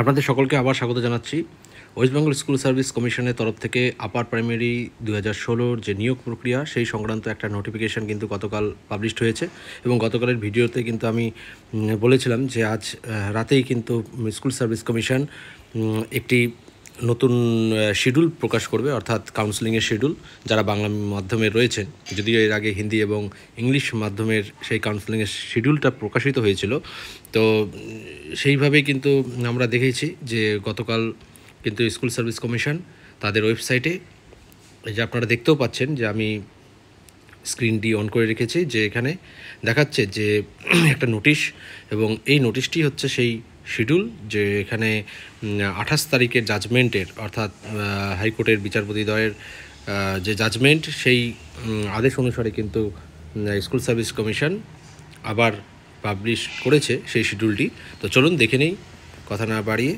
আপনাদের সকলকে আবার স্বাগত জানাচ্ছি। ওয়েস্ট বেঙ্গল স্কুল সার্ভিস কমিশনের তরফ থেকে আপার প্রাইমারি দু হাজার ষোলোর যে নিয়োগ প্রক্রিয়া, সেই সংক্রান্ত একটা নোটিফিকেশান কিন্তু গতকাল পাবলিশড হয়েছে এবং গতকালের ভিডিওতে কিন্তু আমি বলেছিলাম যে আজ রাতেই কিন্তু স্কুল সার্ভিস কমিশন একটি নতুন শিডিউল প্রকাশ করবে, অর্থাৎ কাউন্সেলিংয়ের শিডিউল যারা বাংলা মাধ্যমে রয়েছেন। যদিও এর আগে হিন্দি এবং ইংলিশ মাধ্যমের সেই কাউন্সেলিংয়ের শিডিউলটা প্রকাশিত হয়েছিল। তো সেইভাবেই কিন্তু আমরা দেখেছি যে গতকাল কিন্তু স্কুল সার্ভিস কমিশন তাদের ওয়েবসাইটে যে আপনারা দেখতেও পাচ্ছেন যে আমি স্ক্রিনটি অন করে রেখেছি যে এখানে দেখাচ্ছে যে একটা নোটিশ এবং এই নোটিশটি হচ্ছে সেই শিডিউল যে এখানে আঠাশ তারিখের জাজমেন্টের অর্থাৎ হাইকোর্টের বিচারপতিদ্বয়ের যে জাজমেন্ট সেই আদেশ অনুসারে কিন্তু স্কুল সার্ভিস কমিশন আবার পাবলিশ করেছে সেই শিডিউলটি তো চলুন দেখে নেই, কথা না বাড়িয়ে।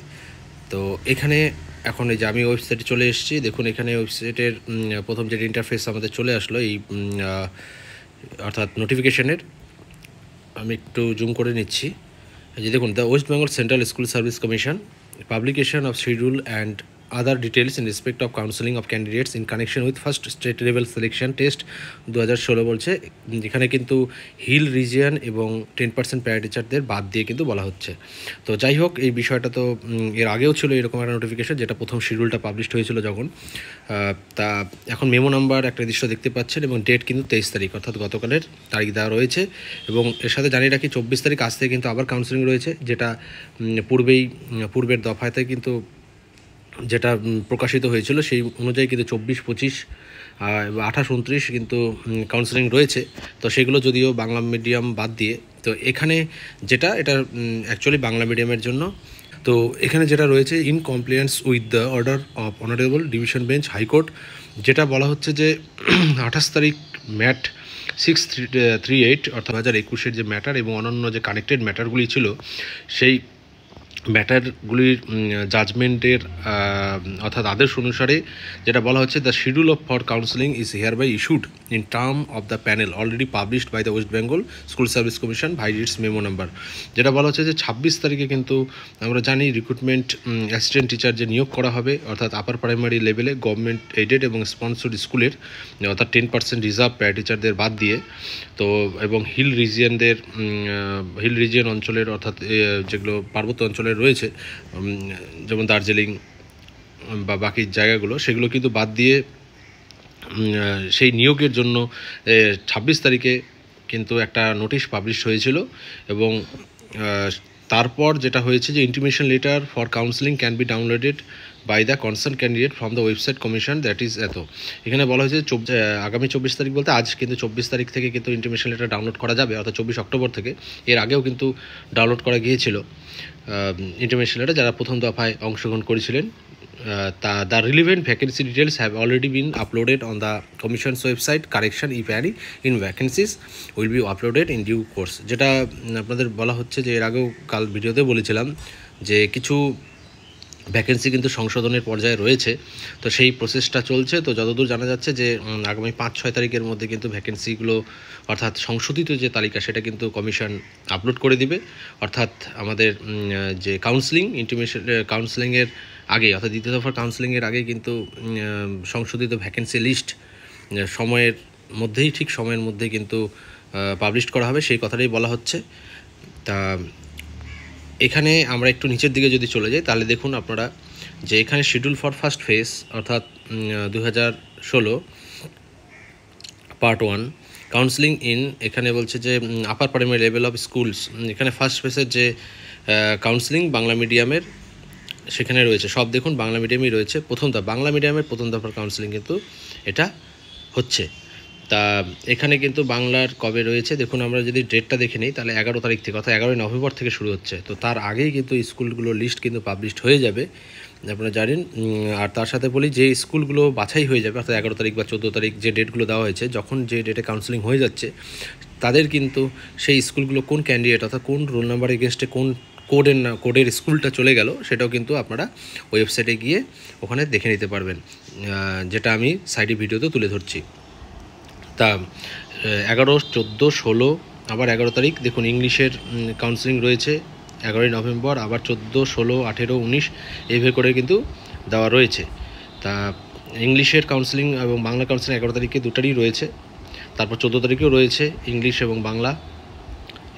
তো এখানে এখন এই যে আমি ওয়েবসাইটে চলে এসেছি, দেখুন এখানে ওয়েবসাইটের প্রথম যে ইন্টারফেস আমাদের চলে আসলো, এই অর্থাৎ নোটিফিকেশনের আমি একটু জুম করে নিচ্ছি। যে দেখুন the West Bengal central school service commission publication of schedule and other details in respect of counselling of candidates in connection with first state level selection test দু হাজার ষোলো বলছে। যেখানে কিন্তু হিল রিজিয়ন এবং টেন পার্সেন্ট প্যারা টিচারদের বাদ দিয়ে কিন্তু বলা হচ্ছে। তো যাই হোক, এই বিষয়টা তো এর আগেও ছিল এরকম একটা নোটিফিকেশন যেটা প্রথম শিডিউলটা পাবলিশ হয়েছিল যখন। তা এখন মেমো নাম্বার একটা দৃশ্য দেখতে পাচ্ছেন এবং ডেট কিন্তু তেইশ তারিখ, অর্থাৎ গতকালের তারিখ দেওয়া রয়েছে। এবং এর সাথে জানিয়ে রাখি, চব্বিশ তারিখ আজ থেকে কিন্তু আবার কাউন্সিলিং রয়েছে, যেটা পূর্বেই, পূর্বের দফায়তে কিন্তু যেটা প্রকাশিত হয়েছিল সেই অনুযায়ী কিন্তু চব্বিশ, পঁচিশ আঠাশ, উনত্রিশ কিন্তু কাউন্সেলিং রয়েছে। তো সেগুলো যদিও বাংলা মিডিয়াম বাদ দিয়ে, তো এখানে যেটা, এটা অ্যাকচুয়ালি বাংলা মিডিয়ামের জন্য। তো এখানে যেটা রয়েছে in compliance with the order of honourable division bench high court যেটা বলা হচ্ছে যে, আঠাশ তারিখ MAT six three three eight অর্থাৎ হাজার একুশের যে ম্যাটার এবং অন্যান্য যে কানেক্টেড ম্যাটারগুলি ছিল, সেই ম্যাটারগুলির জাজমেন্টের অর্থাৎ আদেশ অনুসারে যেটা বলা হচ্ছে the schedule of for counselling is hereby issued in term of the panel already published by the West Bengal school service commission vide its memo number যেটা বলা হচ্ছে যে ছাব্বিশ তারিখে কিন্তু আমরা জানি রিক্রুটমেন্ট অ্যাসিস্ট্যান্ট টিচার যে নিয়োগ করা হবে, অর্থাৎ আপার প্রাইমারি লেভেলে গভর্নমেন্ট এইডেড এবং স্পন্সর্ড স্কুলের, অর্থাৎ টেন পার্সেন্ট রিজার্ভ প্যারা টিচারদের বাদ দিয়ে, তো এবং হিল রিজিয়নদের হিল রিজিয়ন অঞ্চলের, অর্থাৎ যেগুলো পার্বত্য অঞ্চলে রয়েছে যেমন দার্জিলিং বা বাকি জায়গাগুলো, সেগুলো কিন্তু বাদ দিয়ে সেই নিয়োগের জন্য ছাব্বিশ তারিখে কিন্তু একটা নোটিশ পাবলিশ হয়েছিল এবং তারপর যেটা হয়েছে যে intimation letter for counselling can be downloaded by the concern candidate from the website commission that is এত। এখানে বলা হয়েছে আগামী চব্বিশ তারিখ বলতে আজ কিন্তু চব্বিশ তারিখ থেকে কিন্তু ইন্টিমেশন লেটার ডাউনলোড করা যাবে, অর্থাৎ চব্বিশ অক্টোবর থেকে। এর আগেও কিন্তু ডাউনলোড করা গিয়েছিল। ইন্টিমেশন যারা প্রথম দফায় অংশগ্রহণ করেছিলেন তা the relevant vacancy details have already been uploaded on the commission's website correction if any in vacancies will be uploaded in due course যেটা আপনাদের বলা হচ্ছে যে, এর আগেও কাল ভিডিওতে বলেছিলাম যে, কিছু ভ্যাকেন্সি কিন্তু সংশোধনের পর্যায়ে রয়েছে। তো সেই প্রসেসটা চলছে। তো যতদূর জানা যাচ্ছে যে আগামী পাঁচ ছয় তারিখের মধ্যে কিন্তু ভ্যাকেন্সিগুলো অর্থাৎ সংশোধিত যে তালিকা, সেটা কিন্তু কমিশন আপলোড করে দিবে। অর্থাৎ আমাদের যে কাউন্সিলিং ইন্টিমেশন কাউন্সিলিংয়ের আগে অর্থাৎ দ্বিতীয় দফার কাউন্সিলিংয়ের আগে কিন্তু সংশোধিত ভ্যাকেন্সি লিস্ট সময়ের মধ্যেই, ঠিক সময়ের মধ্যে কিন্তু পাবলিশ করা হবে। সেই কথাটাই বলা হচ্ছে। তা এখানে আমরা একটু নিচের দিকে যদি চলে যাই, তাহলে দেখুন আপনারা যে এখানে শিডিউল ফর ফার্স্ট ফেজ অর্থাৎ দু হাজার ষোলো পার্ট ওয়ান কাউন্সিলিং ইন এখানে বলছে যে upper primary level of schools এখানে ফার্স্ট ফেসের যে কাউন্সিলিং বাংলা মিডিয়ামের সেখানে রয়েছে। সব দেখুন বাংলা মিডিয়ামই রয়েছে। প্রথম দফা বাংলা মিডিয়ামের প্রথম দফার কাউন্সিলিং কিন্তু এটা হচ্ছে। তা এখানে কিন্তু বাংলার কবে রয়েছে? দেখুন, আমরা যদি ডেটটা দেখে নিই, তাহলে এগারো তারিখ থেকে, অর্থাৎ এগারোই নভেম্বর থেকে শুরু হচ্ছে। তো তার আগেই কিন্তু স্কুলগুলোর লিস্ট কিন্তু পাবলিশড হয়ে যাবে। আপনারা জানেন আর তার সাথে বলি যে স্কুলগুলো বাছাই হয়ে যাবে, অর্থাৎ এগারো তারিখ বা চোদ্দ তারিখ যে ডেটগুলো দেওয়া হয়েছে, যখন যে ডেটে কাউন্সেলিং হয়ে যাচ্ছে, তাদের কিন্তু সেই স্কুলগুলো কোন ক্যান্ডিডেট অর্থাৎ কোন রোল নাম্বার এগেনস্টে কোন কোডের না কোডের স্কুলটা চলে গেল, সেটাও কিন্তু আপনারা ওয়েবসাইটে গিয়ে ওখানে দেখে নিতে পারবেন। যেটা আমি সাইডে ভিডিওতে তুলে ধরছি। তা এগারো, চোদ্দ, ষোলো, আবার এগারো তারিখ। দেখুন, ইংলিশের কাউন্সিলিং রয়েছে এগারোই নভেম্বর, আবার চোদ্দ, ষোলো, আঠেরো, উনিশ, এইভাবে করে কিন্তু দেওয়া রয়েছে। তা, ইংলিশের কাউন্সিলিং এবং বাংলা কাউন্সিলিং এগারো তারিখে দুটারই রয়েছে। তারপর চোদ্দ তারিখেও রয়েছে ইংলিশ এবং বাংলা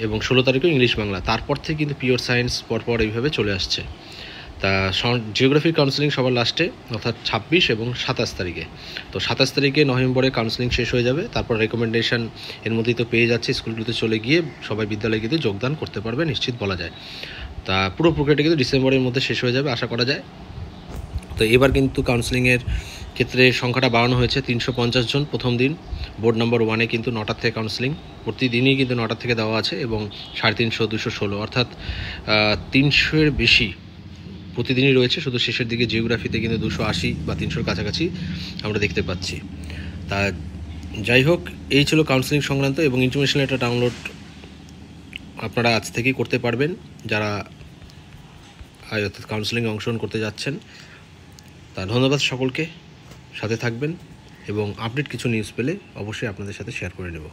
এবং ষোলো তারিখেও ইংলিশ বাংলা। তারপর থেকে কিন্তু পিওর সায়েন্স পরপর এইভাবে চলে আসছে। তা জিওগ্রাফির কাউন্সিলিং সবার লাস্টে অর্থাৎ ছাব্বিশ এবং সাতাশ তারিখে। তো সাতাশ তারিখে নভেম্বরে কাউন্সিলিং শেষ হয়ে যাবে, তারপর রেকমেন্ডেশন এর মধ্যেই তো পেয়ে যাচ্ছে স্কুলগুলোতে চলে গিয়ে সবাই বিদ্যালয়ে কিন্তু যোগদান করতে পারবে, নিশ্চিত বলা যায়। তা পুরো প্রক্রিয়াটা কিন্তু ডিসেম্বরের মধ্যে শেষ হয়ে যাবে, আশা করা যায়। তো এবার কিন্তু কাউন্সিলিংয়ের ক্ষেত্রে সংখ্যাটা বাড়ানো হয়েছে, তিনশো পঞ্চাশ জন প্রথম দিন। বোর্ড নম্বর ওয়ানে কিন্তু নটার থেকে কাউন্সিলিং প্রতিদিনই কিন্তু নটার থেকে দেওয়া আছে এবং সাড়ে তিনশো, দুশো ষোলো। অর্থাৎ তিনশোর বেশি প্রতিদিনই রয়েছে, শুধু শেষের দিকে জিওগ্রাফিতে কিন্তু দুশো আশি বা তিনশোর কাছাকাছি আমরা দেখতে পাচ্ছি। তা যাই হোক, এই ছিল কাউন্সিলিং সংক্রান্ত এবং ইনফরমেশন লেটার ডাউনলোড আপনারা আজ থেকেই করতে পারবেন, যারা অর্থাৎ কাউন্সিলিংয়ে অংশগ্রহণ করতে যাচ্ছেন। তা ধন্যবাদ সকলকে, সাথে থাকবেন এবং আপডেট কিছু নিউজ পেলে অবশ্যই আপনাদের সাথে শেয়ার করে নেব।